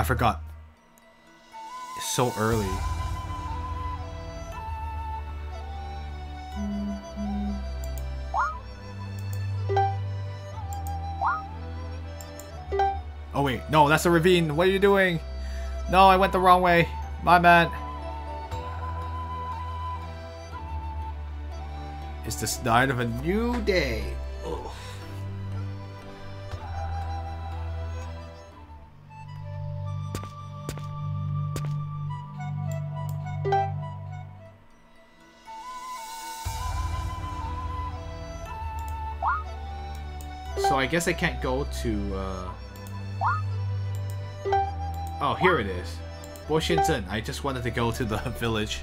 I forgot. It's so early. Oh wait, no, that's a ravine. What are you doing? No, I went the wrong way. My bad. It's the start of a new day. I guess I can't go to, uh... Oh, here it is. Boshenzhen. I just wanted to go to the village.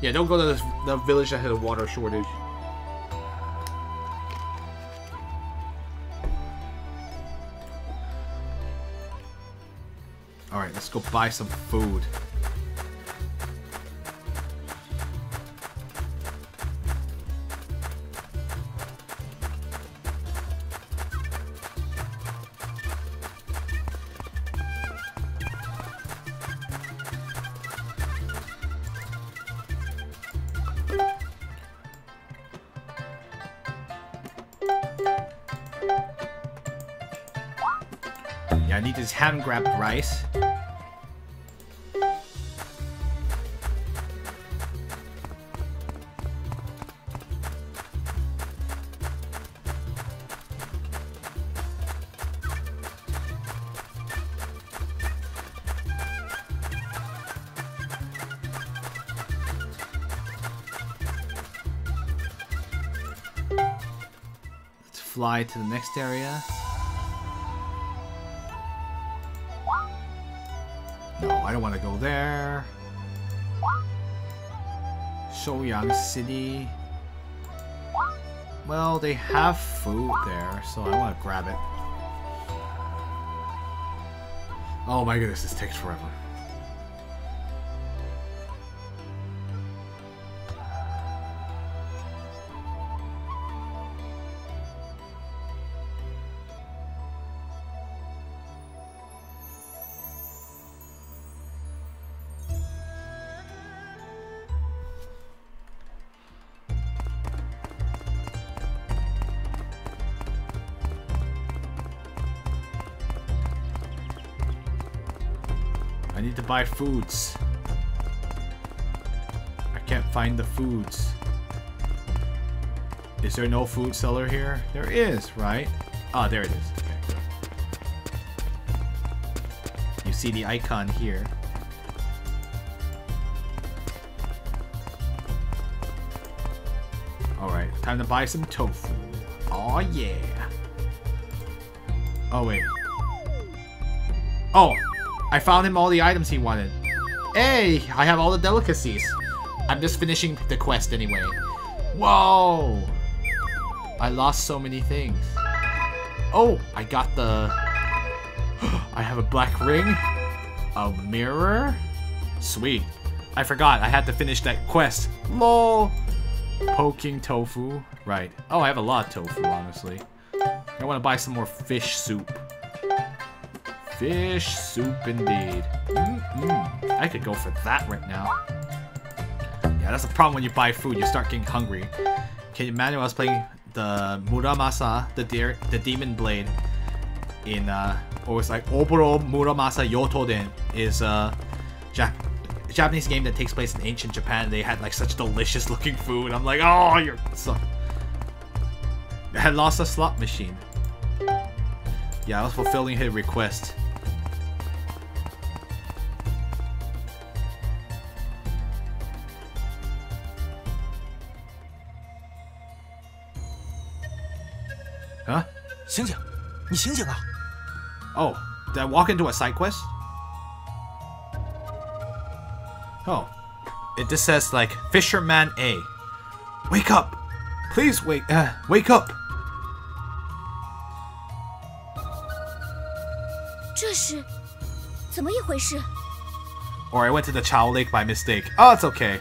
Yeah, don't go to the, the village that had a water shortage. Alright, let's go buy some food. Grabbed rice. Let's fly to the next area. I don't want to go there. Shouyang City. Well, they have food there, so I want to grab it. Oh my goodness, this takes forever. Buy foods. I can't find the foods. Is there no food seller here? There is, right? Ah, there it is. Okay. You see the icon here. Alright, time to buy some tofu. Oh yeah. Oh wait. Oh, I found him all the items he wanted. Hey, I have all the delicacies. I'm just finishing the quest anyway. Whoa! I lost so many things. Oh, I got the... I have a black ring. A mirror. Sweet. I forgot, I had to finish that quest. Lol. Poking tofu. Right. Oh, I have a lot of tofu, honestly. I want to buy some more fish soup. Fish soup indeed. Mm -mm. I could go for that right now. Yeah, that's the problem when you buy food. You start getting hungry. Can you imagine I was playing the Muramasa, the deer, the demon blade in uh or it's like Oboro Muramasa Yotoden is uh Jap Japanese game that takes place in ancient Japan. They had like such delicious looking food. I'm like, oh, you're so. I lost a slot machine. Yeah, I was fulfilling his request. 醒醒，你醒醒啊！Oh, did I walk into a side quest? Oh, it just says like Fisherman A. Wake up, please wake, uh, wake up. 这是怎么一回事？Or I went to the Chao Lake by mistake. Oh, it's okay.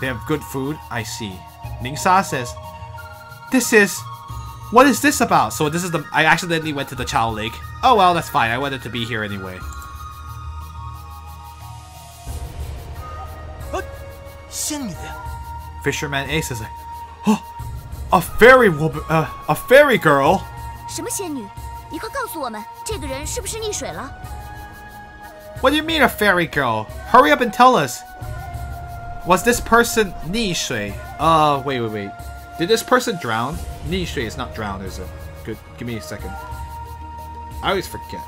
They have good food. I see. Lingsha says, "This is What is this about? So this is the... I accidentally went to the Chao Lake. Oh well, that's fine. I wanted to be here anyway. 呃，仙女， Fisherman Ace is like, oh, a fairy woman, uh, a fairy girl. 什么仙女？你快告诉我们，这个人是不是溺水了？ What do you mean a fairy girl? Hurry up and tell us. Was this person 溺水? Uh, wait, wait, wait. Did this person drown? Nishui is not drowned, is it? Good. Give me a second. I always forget.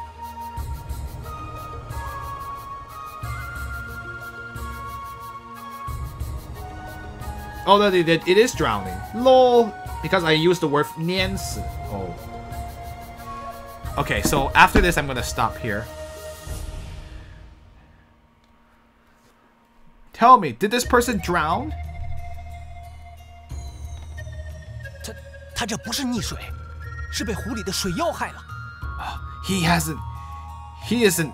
Oh, no, they did. It is drowning. LOL. Because I used the word niansi. Oh. Okay, so after this, I'm going to stop here. Tell me, did this person drown? 他他这不是溺水，是被湖里的水妖害了。 He hasn't. He isn't.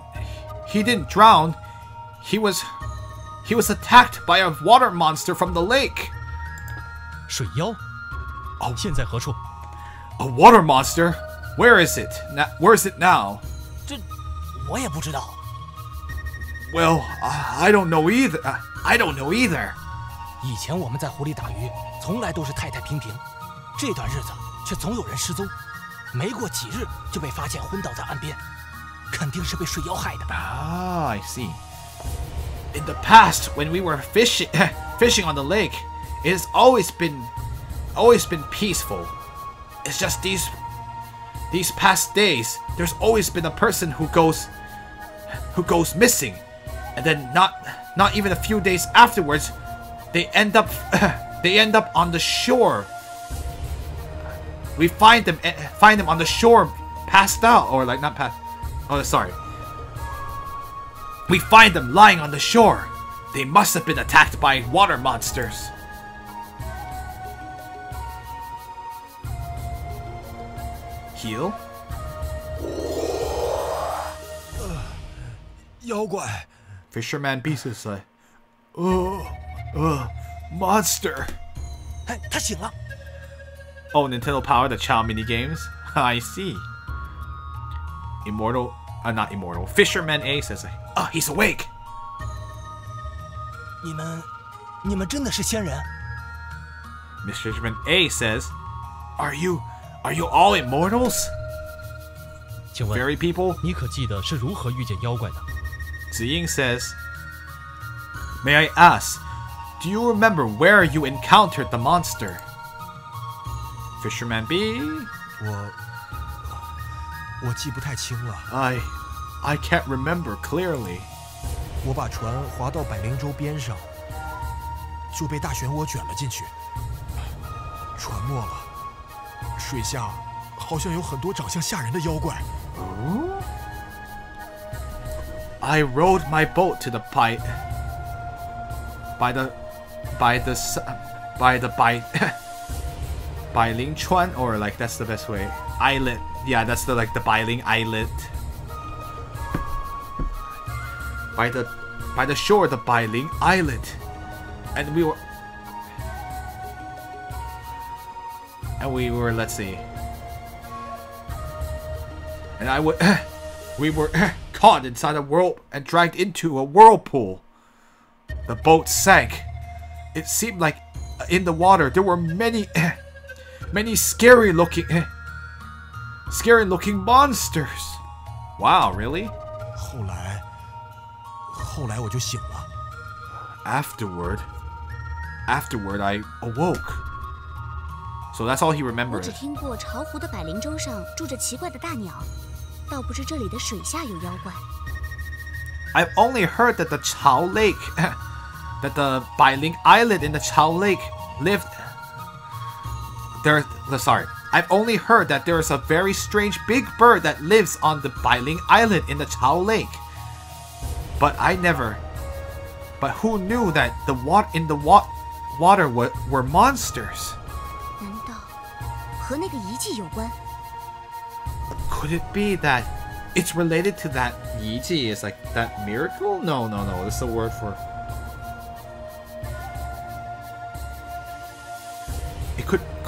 He didn't drown. He was. He was attacked by a water monster from the lake. 水妖。哦现在何处？ A water monster? Where is it? Now, where is it now? 这我也不知道。 Well, I I don't know either. Uh, I don't know either. 以前我们在湖里打鱼，从来都是太太平平， 这段日子却总有人失踪，没过几日就被发现昏倒在岸边，肯定是被水妖害的。 Ah, I see. In the past, when we were fishing fishing on the lake, it has always been always been peaceful. It's just these these past days, there's always been a person who goes who goes missing, and then not not even a few days afterwards, they end up they end up on the shore. We find them eh, find them on the shore, passed out or like not passed. Oh, sorry. We find them lying on the shore. They must have been attacked by water monsters. Heal? 妖怪， Fisherman Beast is like, oh, uh, monster. 哎，他醒了。 Oh, Nintendo Power, the Chow mini games. I see. Immortal, uh, not immortal. Fisherman Ace is like, oh, he's awake. 你们，你们真的是仙人？ Fisherman A says, are you, are you all immortals? 请问 Fairy people? 你可记得是如何遇见妖怪的？ Ziying says, May I ask, do you remember where you encountered the monster? Fisherman B, 我我记不太清了。 I, I can't remember clearly. 我把船划到百灵洲边上，就被大漩涡卷了进去，船没了。水下好像有很多长相吓人的妖怪。 I rowed my boat to the by, by the, by the, s- by the by, by Ling Chuan, or like that's the best way. Islet, yeah, that's the like the Bailing Islet. By the, by the shore, the Bailing Islet, and we were, and we were, let's see, and I would, we were caught inside a whirl and dragged into a whirlpool. The boat sank. It seemed like uh, in the water there were many, many scary looking, scary looking monsters. Wow, really? 后来，后来我就醒了。 Afterward, afterward, I awoke. So that's all he 我 remembers. 只听过巢湖的百灵洲上住着奇怪的大鸟，倒不知这里的水下有妖怪。 I've only heard that the Chao Lake, that the Bailing Island in the Chao Lake lived. there. Sorry, I've only heard that there is a very strange big bird that lives on the Bailing Island in the Chao Lake. But I never. But who knew that the water in the wa water wa were monsters? Could it be that it's related to that Yiji? Is like that miracle? No, no, no. This is a word for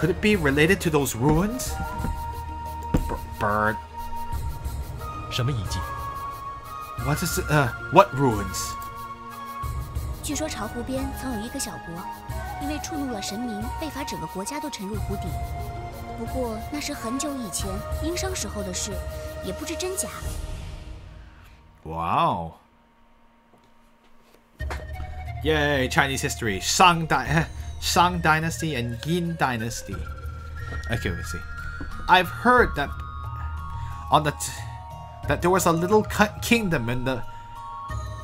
could Could it be related to those ruins? B- bird. 什么遗迹？ What is uh what ruins? 据说巢湖边曾有一个小国，因为触怒了神明，被罚整个国家都沉入湖底。不过那是很久以前殷商时候的事，也不知真假。 Wow. Yay, Chinese history. Shang, Di- Shang Dynasty and Yin Dynasty. See. I've heard that on the that there was a little ki- kingdom in the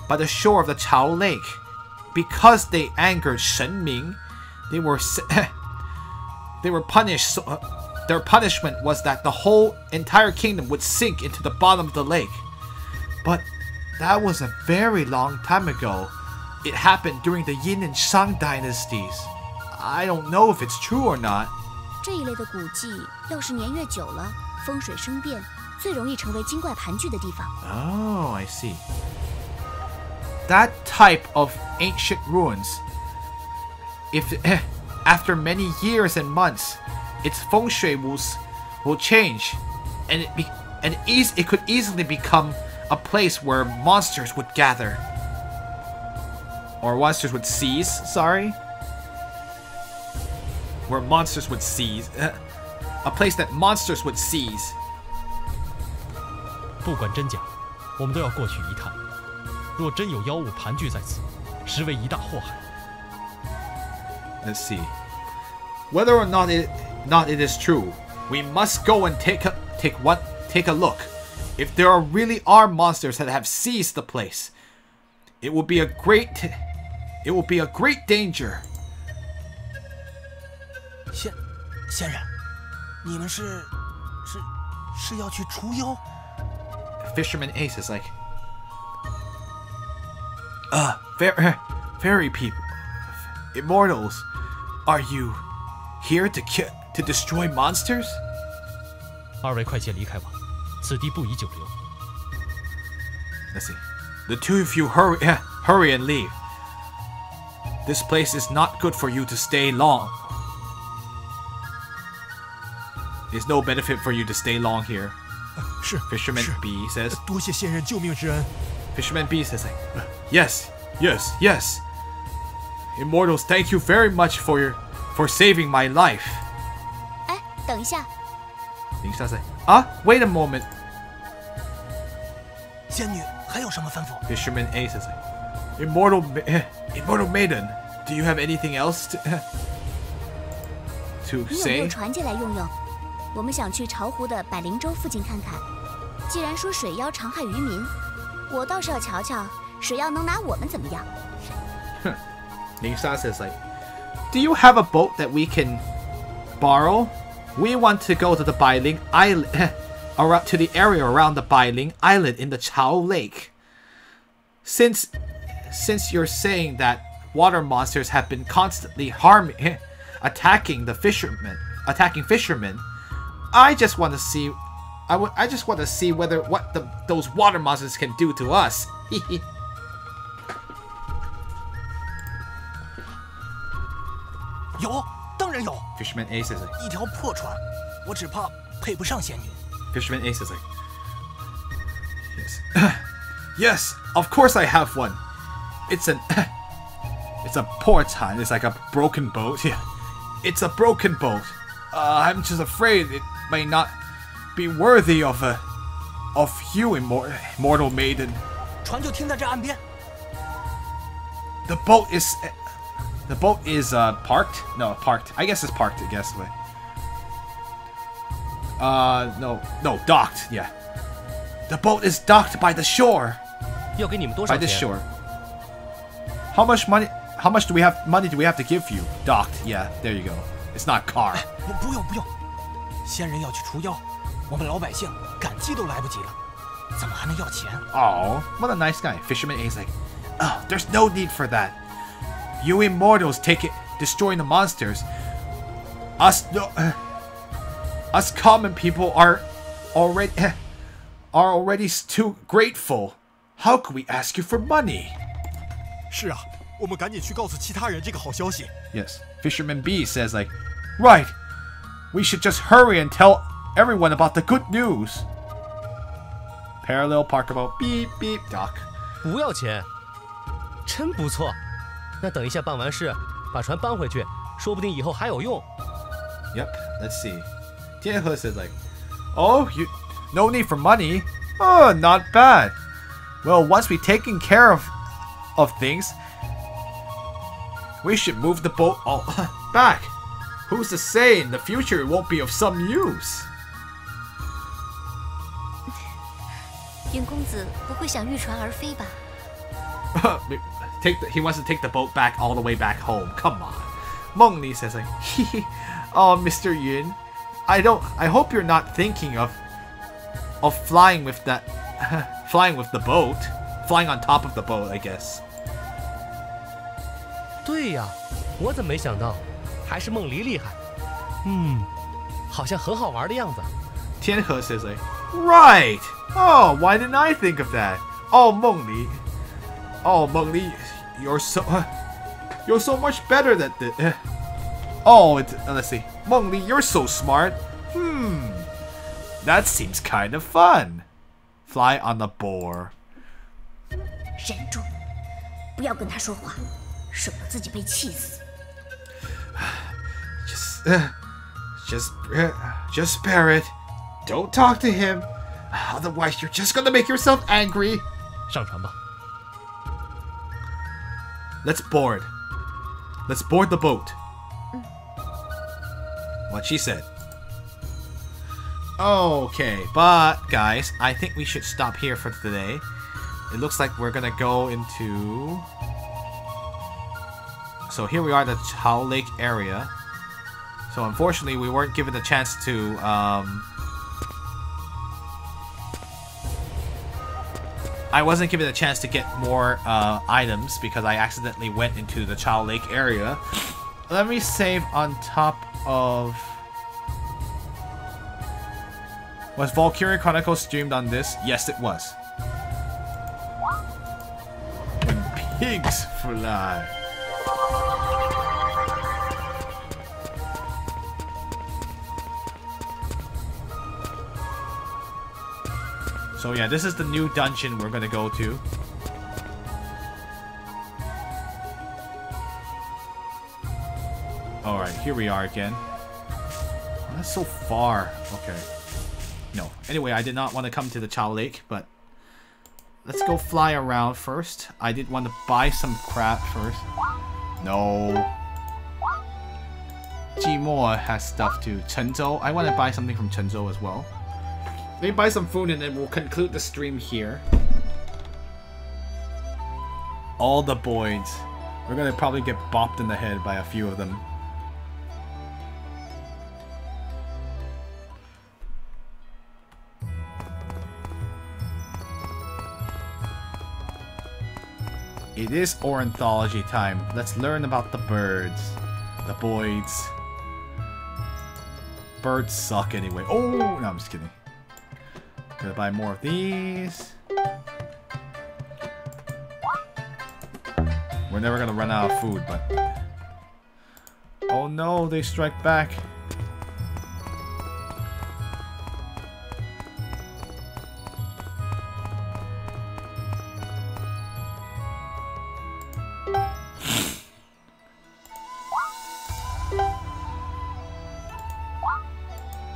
by the shore of the Chao Lake. Because they angered Shen Ming, they were they were punished. So, uh, their punishment was that the whole entire kingdom would sink into the bottom of the lake. But that was a very long time ago. It happened during the Yin and Shang dynasties. I don't know if it's true or not. 这一类的古迹，要是年月久了，风水生变，最容易成为精怪盘踞的地方。 Oh, I see. That type of ancient ruins, if after many years and months, its feng shui will, s- will change, and it be, and eas- it could easily become a place where monsters would gather, or monsters would seize. Sorry, where monsters would seize, a place that monsters would seize. 不管真假，我们都要过去一探。若真有妖物盘踞在此，实为一大祸害。 Let's see. Whether or not it not it is true, we must go and take a take one take a look. If there are really are monsters that have seized the place, it will be a great it will be a great danger. 仙人，你们是是是要去除妖？ Fisherman Ace is like, uh, fairy, fairy people, immortals, are you here to ki- to destroy monsters? 二位快些离开吧，此地不宜久留。 Let's see. The two of you hurry, hurry and leave. This place is not good for you to stay long. There's no benefit for you to stay long here. 是 Fisherman 是 B says. 多谢仙人救命之恩。 Fisherman B says, like, yes, yes, yes. Immortals, thank you very much for your for saving my life. 哎，等一下， Ling Sha says, ah, wait a moment. 仙女还有什么吩咐？ Fisherman A says, like, immortal, ma- eh, immortal maiden, do you have anything else to to 你有没有 say? 船借来用用？ 我们想去巢湖的百灵洲附近看看。既然说水妖常害渔民，我倒是要瞧瞧水妖能拿我们怎么样。 Ling Sha says, like, do you have a boat that we can borrow? We want to go to the Bailing Island, around to the area around the Bailing Island in the Chao Lake. Since, since you're saying that water monsters have been constantly harming, attacking the fishermen, attacking fishermen, I just want to see, I would, I just want to see whether what the those water monsters can do to us. 有，当然有， Fisherman A says, like, 一条破船，我只怕配不上仙女。 Fisherman Ace is like, yes, yes, of course I have one. It's an, it's a portan. It's like a broken boat. Yeah, it's a broken boat. Uh, I'm just afraid it may not be worthy of a of you, immor immortal maiden. The boat is eh, the boat is uh, parked. No, parked. I guess it's parked. I guess. what. Uh, no, no, docked. Yeah. The boat is docked by the shore. By the shore. How much money? How much do we have? Money do we have to give you? Docked. Yeah. There you go. It's not car. 不不用不用，仙人要去除妖，我们老百姓感激都来不及了，怎么还能要钱？ Oh, what a nice guy. Fisherman A's like, oh, there's no need for that. You immortals take it, destroying the monsters. Us no, us common people are already are already too grateful. How could we ask you for money? 是啊，我们赶紧去告诉其他人这个好消息。 Yes. Fisherman B says like, right. We should just hurry and tell everyone about the good news. Parallel park about Beep beep. Doc. 不要钱，真不错。那等一下办完事，把船搬回去，说不定以后还有用。Yep. Let's see. Tianhe said like, "Oh, you, no need for money. Oh, not bad. Well, once we've taken care of of things, we should move the boat all back." Who's to say in the future it won't be of some use?" 云公子不会想御船而飞吧？ take the, he wants to take the boat back all the way back home. Come on. Meng Li says like, "Oh, Mr. Yun, I don't. I hope you're not thinking of of flying with that, flying with the boat, flying on top of the boat. I guess." 对呀，我怎么没想到， 还是梦离厉害。嗯，好像很好玩的样子。 Tianhe says like, "Right. Oh, why didn't I think of that? Oh, Meng Li. Oh, Meng Li, you're so, you're so much better than the." Oh, it's, uh, let's see. Meng Li, you're so smart. Hmm. That seems kind of fun. Fly on the boar. 忍住，不要跟他说话，省得自己被气死。 Just, uh, just, uh, just spare it. Don't talk to him. Otherwise, you're just gonna make yourself angry. 上船吧。 Let's board. Let's board the boat. What she said. Okay, but guys, I think we should stop here for today. It looks like we're gonna go into. so here we are, the Chao Lake area. So unfortunately, we weren't given the chance to. Um, I wasn't given a chance to get more uh, items because I accidentally went into the Chao Lake area. Let me save on top of. Was Valkyria Chronicles streamed on this? Yes, it was. When pigs fly. So yeah, this is the new dungeon we're gonna go to. Alright, here we are again. Oh, that's so far. Okay. No. Anyway, I did not want to come to the Chao Lake, but let's go fly around first. I did want to buy some crap first. No. Jimo has stuff too. Chenzhou. I want to buy something from Chenzhou as well. Let me buy some food and then we'll conclude the stream here. All the boys. We're gonna probably get bopped in the head by a few of them. It is ornithology time. Let's learn about the birds. The boys. Birds suck anyway. Oh, no, I'm just kidding. Gonna buy more of these. We're never gonna run out of food, but... Oh no, they strike back.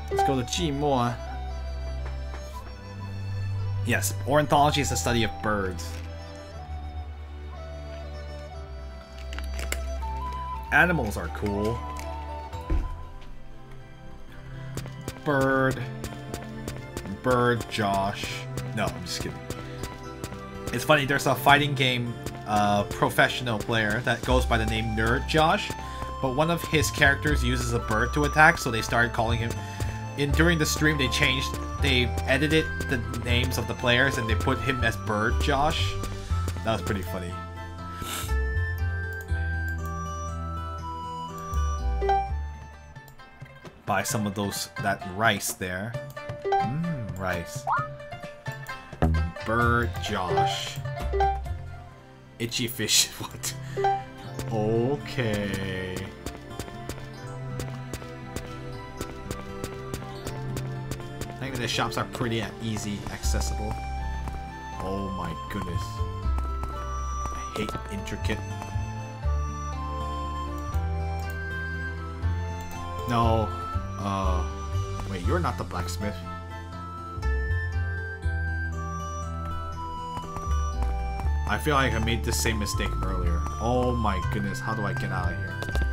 Let's go to Jimo. Yes, ornithology is the study of birds. Animals are cool. Bird. Bird Josh. No, I'm just kidding. It's funny, there's a fighting game uh, professional player that goes by the name Nerd Josh, but one of his characters uses a bird to attack, so they started calling him. In during the stream, they changed, they edited the names of the players and they put him as Bird Josh. That was pretty funny. Buy some of those that rice there. Mmm, rice. Bird Josh. Itchy fish. What? Okay. Apparently the shops are pretty easy accessible. Oh my goodness. I hate intricate. No. Uh, wait, you're not the blacksmith. I feel like I made the same mistake earlier. Oh my goodness, how do I get out of here?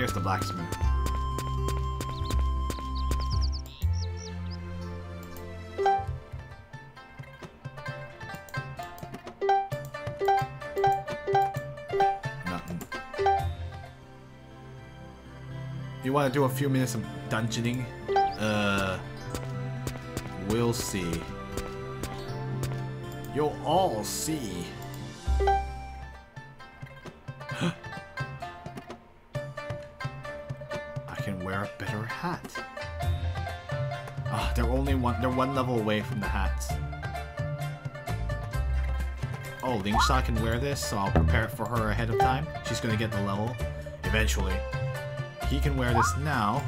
Here's the blacksmith. Nothing. You want to do a few minutes of dungeoning? Uh, we'll see. You'll all see. wear a better hat. Ah, they're only one. They're one level away from the hats. Oh, Lingsha can wear this, so I'll prepare it for her ahead of time. She's gonna get the level eventually. He can wear this now.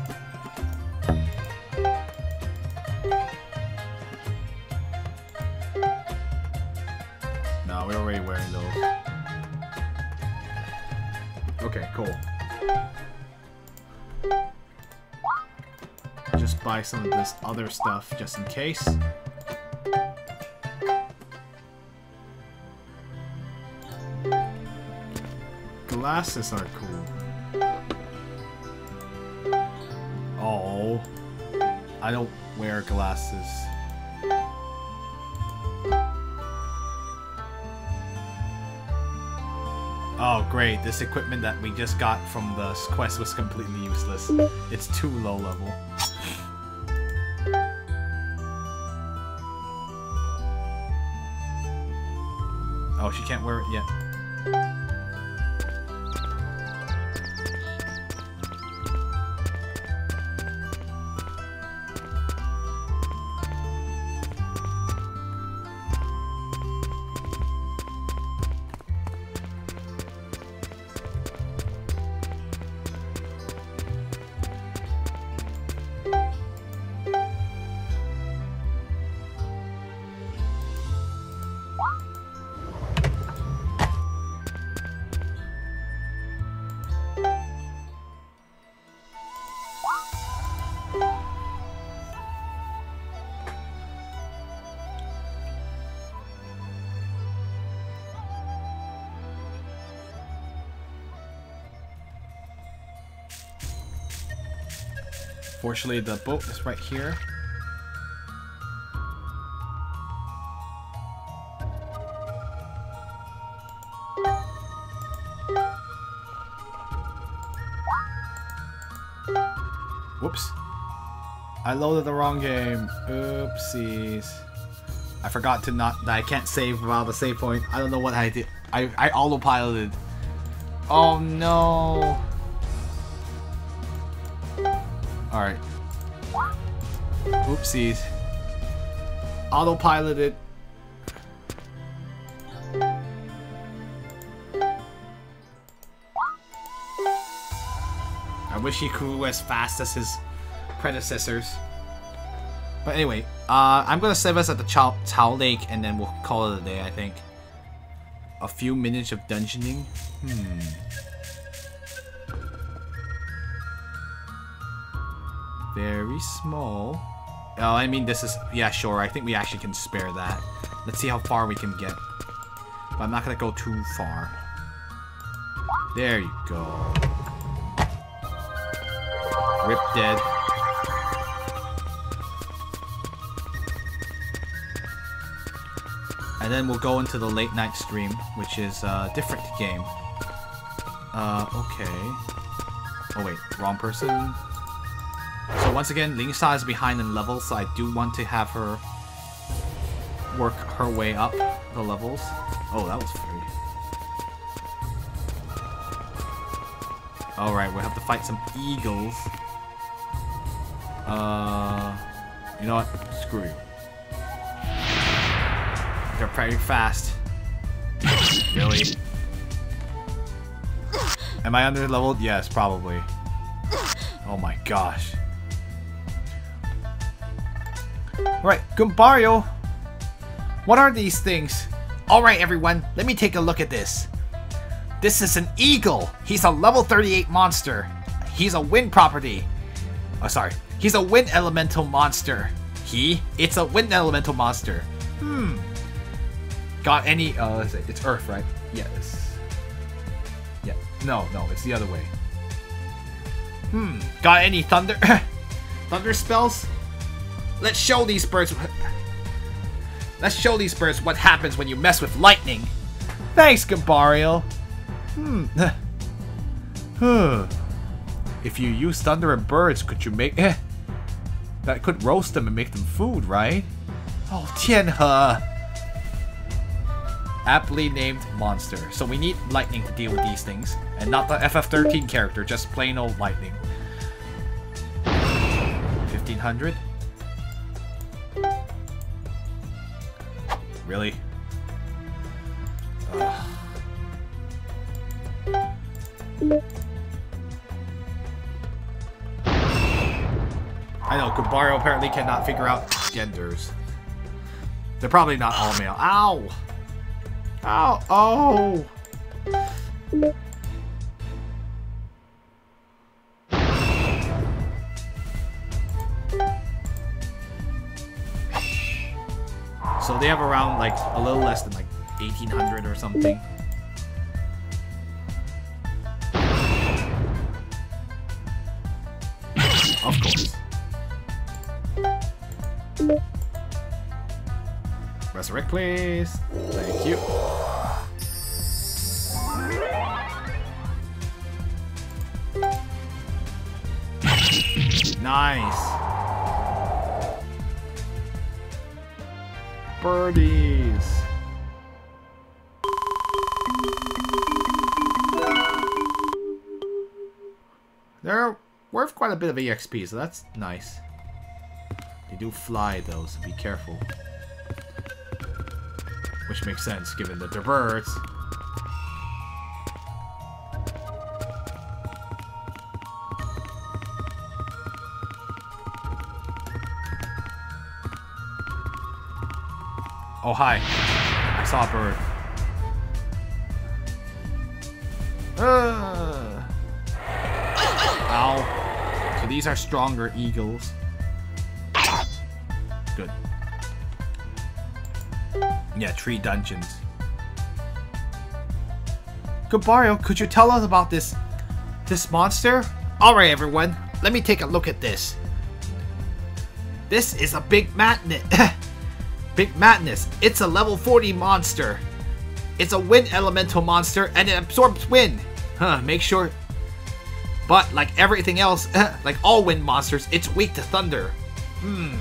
No, we're already wearing those. Okay, cool. Buy some of this other stuff just in case. Glasses are cool. Oh. I don't wear glasses. Oh, great. This equipment that we just got from the quest was completely useless. It's too low level. She can't wear it yet. Fortunately, the boat is right here. Whoops. I loaded the wrong game. Oopsies. I forgot to not that I can't save while the save point. I don't know what I did. I I autopiloted. Oh no. Alright. Oopsies. Autopiloted. I wish he could as fast as his predecessors. But anyway, uh, I'm gonna save us at the Chao, Chao Lake and then we'll call it a day, I think. A few minutes of dungeoning? Hmm. Very small. Oh, I mean, this is... Yeah, sure. I think we actually can spare that. Let's see how far we can get. But I'm not going to go too far. There you go. Rip dead. And then we'll go into the late night stream, which is a different game. Uh, okay. Oh wait, wrong person. So once again, Ling Lingsha is behind in levels, so I do want to have her work her way up the levels. Oh, that was free. Alright, we'll have to fight some eagles. Uh, you know what? Screw you. They're pretty fast. Really? Am I under leveled? Yes, probably. Oh my gosh. Alright, Goombario. What are these things? Alright everyone, let me take a look at this. This is an eagle. He's a level 38 monster. He's a wind property. Oh, sorry. He's a wind elemental monster. He? It's a wind elemental monster. Hmm. Got any... Let's see. It's Earth, right? Yes. Yeah. No, no, it's the other way. Hmm. Got any thunder... thunder spells? Let's show these birds... Let's show these birds what happens when you mess with lightning. Thanks, Goombario. Hmm. huh. If you use thunder and birds, could you make... Eh, that could roast them and make them food, right? Oh, Tianhe. Aptly named monster. So we need lightning to deal with these things. And not the FF13 character, just plain old lightning. 1500? Really? Ugh. I know, Goombario apparently cannot figure out genders. They're probably not all male. Ow! Ow! Oh! So they have around like a little less than like 1800 or something. Of course. Resurrect, please. Thank you. Nice. Birdies. They're worth quite a bit of EXP, so that's nice. They do fly though, so be careful. Which makes sense, given that they're birds. Oh, hi. I saw a bird. Uh. Ow. So these are stronger eagles. Good. Yeah, tree dungeons. Goombario, could you tell us about this this monster? Alright everyone, let me take a look at this. This is a big madness. big madness. It's a level 40 monster. It's a wind elemental monster and it absorbs wind. Huh, make sure. But like everything else, like all wind monsters, it's weak to thunder. Hmm.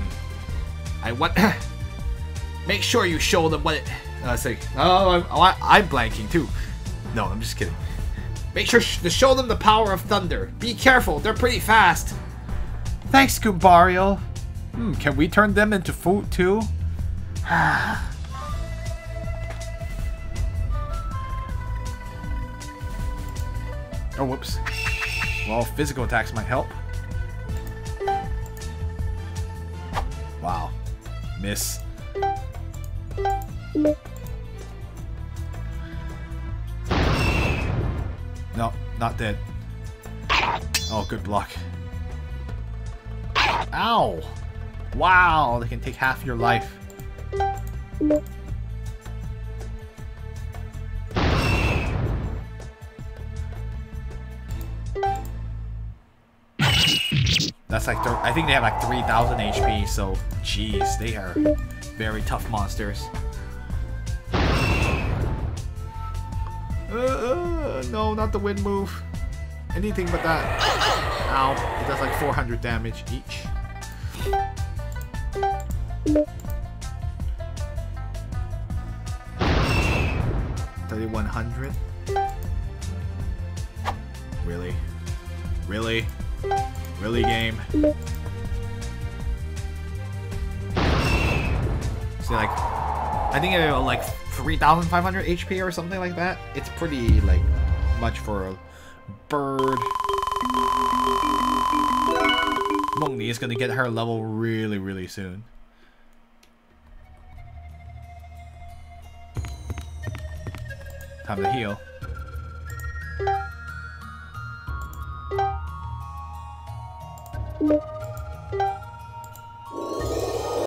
I want. Make sure you show them what it. Uh, say, oh, I'm, oh, I'm blanking too. No, I'm just kidding. Make sure sh to show them the power of thunder. Be careful, they're pretty fast. Thanks, Goombario. Hmm, can we turn them into food too? oh, whoops. Well, physical attacks might help. Wow. Miss. No, not dead. Oh, good block. Ow! Wow, they can take half your life. That's like, I think they have like 3,000 HP, so jeez, they are very tough monsters. Uh, uh, no, not the wind move. Anything but that. Ow, it does like 400 damage each. Thirty-one hundred. Really? Really? Really, game? See, like, I think it was like 3,500 HP or something like that. It's pretty, like, much for a Bird. Mengli is gonna get her level really, really soon. Time to heal.